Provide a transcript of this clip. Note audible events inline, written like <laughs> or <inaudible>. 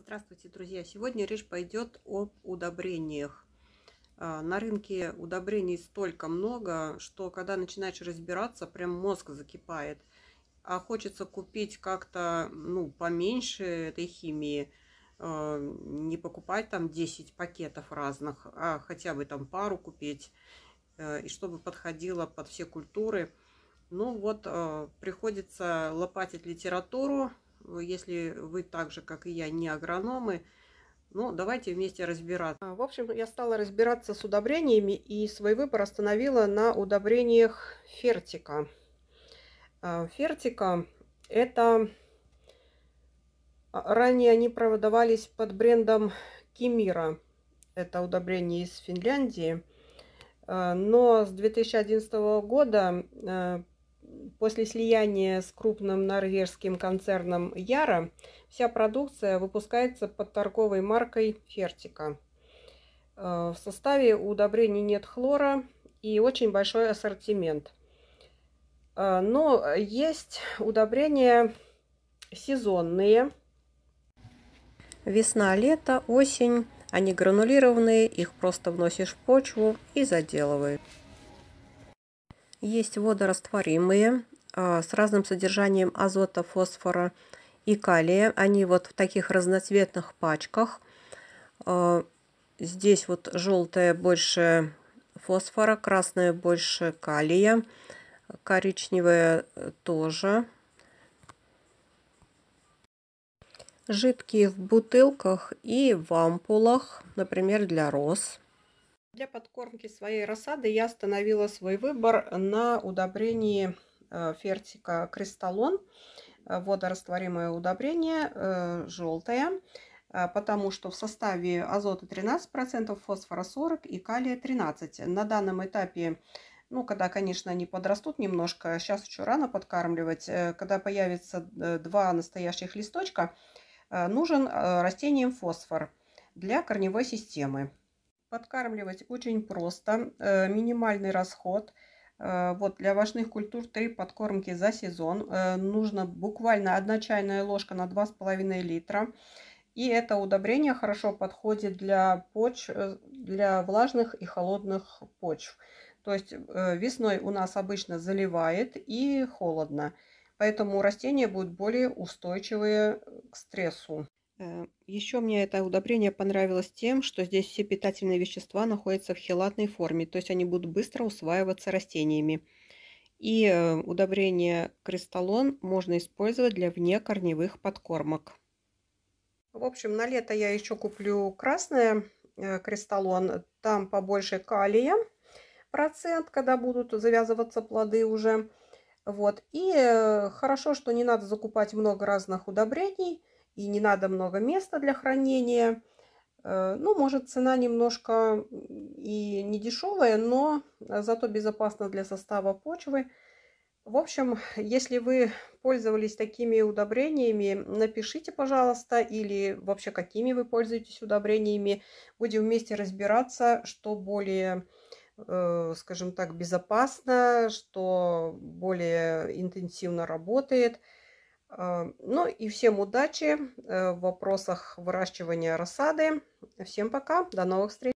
Здравствуйте, друзья! Сегодня речь пойдет об удобрениях. А, на рынке удобрений столько много, что когда начинаешь разбираться, прям мозг закипает. А хочется купить как-то ну, поменьше этой химии, а, не покупать там 10 пакетов разных, а хотя бы там пару купить, э, и чтобы подходило под все культуры. Ну вот, а, приходится лопатить литературу, если вы так же, как и я, не агрономы, ну, давайте вместе разбираться. В общем, я стала разбираться с удобрениями и свой выбор остановила на удобрениях фертика. А, фертика – это... А, ранее они продавались под брендом Кимира. Это удобрение из Финляндии. А, но с 2011 года После слияния с крупным норвежским концерном Яра вся продукция выпускается под торговой маркой Фертика. Э, в составе удобрений нет хлора и очень большой ассортимент. Э, но есть удобрения сезонные. Весна, лето, осень. Они гранулированные, их просто вносишь в почву и заделывают. Есть водорастворимые а, с разным содержанием азота, фосфора и калия. Они вот в таких разноцветных пачках. А, здесь вот желтая больше фосфора, красная больше калия, коричневая тоже. Жидкие в бутылках и в ампулах, например, для роз. Для подкормки своей рассады я остановила свой выбор на удобрении э, фертика Кристаллон. Э, водорастворимое удобрение, э, желтое, потому что в составе азота 13%, фосфора 40% и калия 13%. На данном этапе ну, когда, конечно, они подрастут немножко, сейчас еще рано подкармливать, когда появится два настоящих листочка, нужен растениям фосфор для корневой системы. Подкармливать очень просто, э, минимальный расход. Э, вот для овощных культур 3 подкормки за сезон. Э, нужно буквально 1 чайная ложка на 2,5 литра. И это удобрение хорошо подходит для почв, для влажных и холодных почв. То есть весной у нас обычно заливает и холодно. Поэтому растения будут более устойчивые к стрессу. Э, Еще мне это удобрение понравилось тем, что здесь все питательные вещества находятся в хелатной форме, то есть они будут быстро усваиваться растениями. И э, удобрение кристаллон можно использовать для внекорневых подкормок. В общем, на лето я еще куплю красное э, кристаллон, там побольше калия процент, когда будут завязываться плоды уже. Вот. И хорошо, что не надо закупать много разных удобрений, и не надо много места для хранения. Э, ну, может, цена немножко и не дешевая, но зато безопасна для состава почвы. В общем, <laughs> если вы пользовались такими удобрениями, напишите, пожалуйста, или вообще какими вы пользуетесь удобрениями. Будем вместе разбираться, что более, э, скажем так, безопасно, что более интенсивно работает – ну и всем удачи э, в вопросах выращивания рассады. Всем пока, до новых встреч!